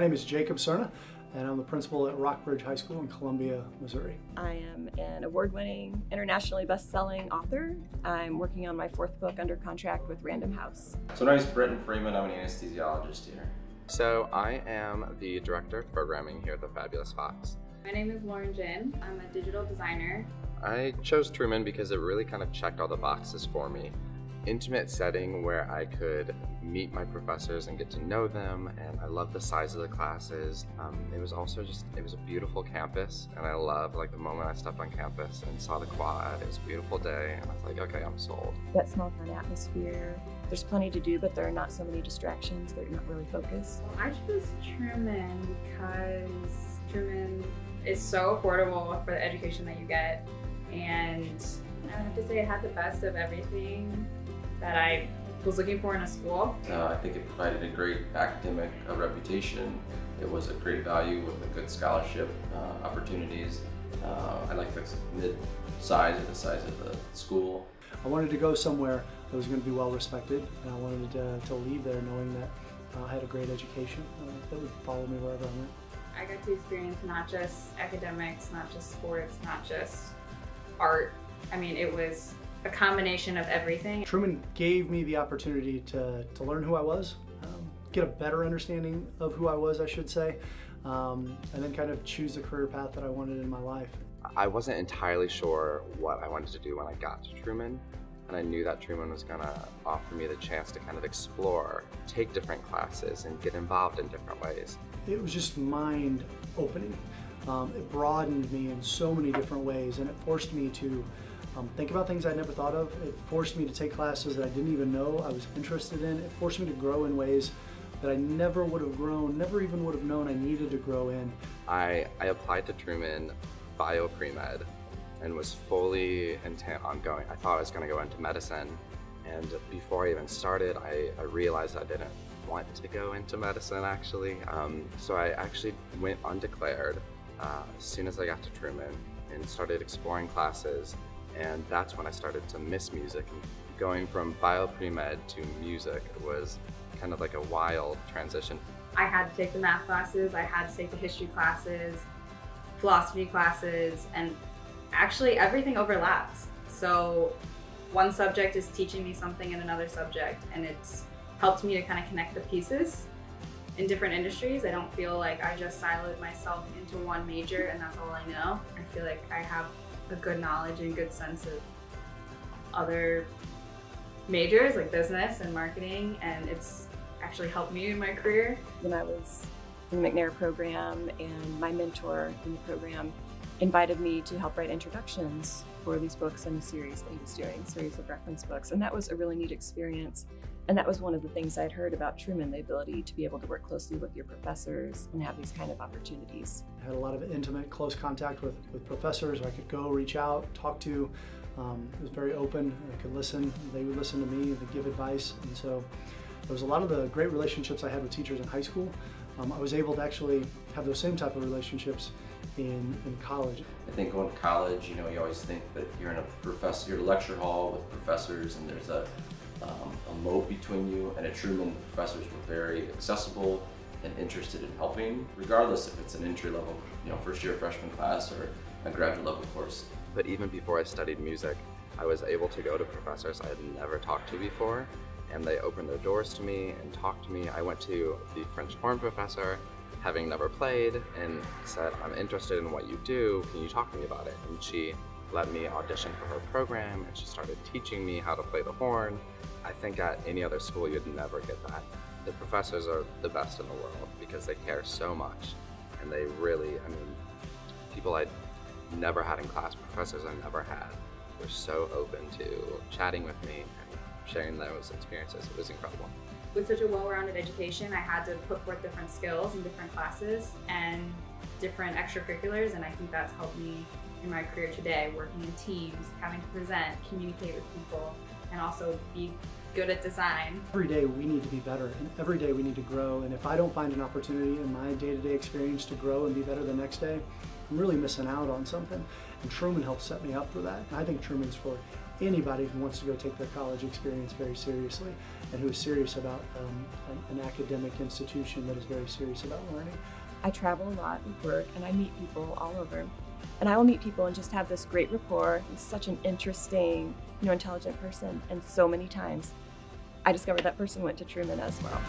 My name is Jacob Cerna, and I'm the principal at Rockbridge High School in Columbia, Missouri. I am an award winning, internationally best selling author. I'm working on my fourth book under contract with Random House. So, my name is Brenton Freeman. I'm an anesthesiologist here. So, I am the director of programming here at the Fabulous Fox. My name is Lauren Jin. I'm a digital designer. I chose Truman because it really kind of checked all the boxes for me intimate setting where I could meet my professors and get to know them. And I love the size of the classes. Um, it was also just, it was a beautiful campus. And I love like the moment I stepped on campus and saw the quad. It was a beautiful day. And I was like, okay, I'm sold. That small town atmosphere. There's plenty to do, but there are not so many distractions that you're not really focused. I chose Truman because Truman is so affordable for the education that you get. And I have to say it had the best of everything that I was looking for in a school. Uh, I think it provided a great academic uh, reputation. It was a great value with a good scholarship uh, opportunities. Uh, I like the mid-size or the size of the school. I wanted to go somewhere that was going to be well respected, and I wanted to, to leave there knowing that uh, I had a great education uh, that would follow me wherever I went. I got to experience not just academics, not just sports, not just art. I mean, it was a combination of everything. Truman gave me the opportunity to, to learn who I was, um, get a better understanding of who I was, I should say, um, and then kind of choose the career path that I wanted in my life. I wasn't entirely sure what I wanted to do when I got to Truman, and I knew that Truman was going to offer me the chance to kind of explore, take different classes, and get involved in different ways. It was just mind opening. Um, it broadened me in so many different ways, and it forced me to um, think about things I never thought of. It forced me to take classes that I didn't even know I was interested in. It forced me to grow in ways that I never would have grown, never even would have known I needed to grow in. I, I applied to Truman Bio Pre-Med and was fully intent on going. I thought I was going to go into medicine. And before I even started, I, I realized I didn't want to go into medicine actually. Um, so I actually went undeclared uh, as soon as I got to Truman and started exploring classes and that's when I started to miss music. Going from bio pre-med to music was kind of like a wild transition. I had to take the math classes, I had to take the history classes, philosophy classes, and actually everything overlaps. So one subject is teaching me something in another subject, and it's helped me to kind of connect the pieces in different industries. I don't feel like I just siloed myself into one major and that's all I know. I feel like I have a good knowledge and good sense of other majors like business and marketing and it's actually helped me in my career. When I was in the McNair program and my mentor in the program invited me to help write introductions for these books and the series that he was doing, series of reference books. And that was a really neat experience. And that was one of the things I'd heard about Truman, the ability to be able to work closely with your professors and have these kind of opportunities. I had a lot of intimate, close contact with, with professors I could go, reach out, talk to. Um, it was very open. I could listen. They would listen to me, they give advice. And so there was a lot of the great relationships I had with teachers in high school. Um, I was able to actually have those same type of relationships in, in college. I think going to college, you know, you always think that you're in a professor, you're in a lecture hall with professors and there's a, um, a moat between you. And at Truman, the professors were very accessible and interested in helping, regardless if it's an entry level, you know, first year freshman class or a graduate level course. But even before I studied music, I was able to go to professors I had never talked to before and they opened their doors to me and talked to me. I went to the French horn professor, having never played, and said, I'm interested in what you do, can you talk to me about it? And she let me audition for her program, and she started teaching me how to play the horn. I think at any other school you'd never get that. The professors are the best in the world because they care so much, and they really, I mean, people I never had in class, professors I never had, were so open to chatting with me and sharing those experiences. It was incredible. With such a well-rounded education, I had to put forth different skills in different classes and different extracurriculars, and I think that's helped me in my career today, working in teams, having to present, communicate with people, and also be good at design. Every day we need to be better, and every day we need to grow, and if I don't find an opportunity in my day-to-day -day experience to grow and be better the next day, I'm really missing out on something. And Truman helped set me up for that. I think Truman's for anybody who wants to go take their college experience very seriously and who is serious about um, an academic institution that is very serious about learning. I travel a lot with work and I meet people all over. And I will meet people and just have this great rapport. He's such an interesting, you know, intelligent person. And so many times I discovered that person went to Truman as well.